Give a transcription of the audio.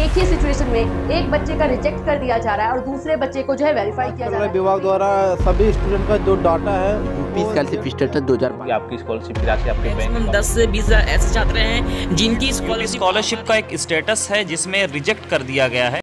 एक ही सिचुएशन में एक बच्चे का रिजेक्ट कर दिया जा रहा है और दूसरे बच्चे को जो है वेरीफाई किया जा रहा है। विभाग द्वारा सभी स्टूडेंट का जो डाटा है स्टेटस दो हज़ार आपकी स्कॉलरशिप की राशि आपके बैंक दस से बीस ऐसे छात्र हैं जिनकी स्कॉलरशिप का एक स्टेटस है जिसमें रिजेक्ट कर दिया गया है।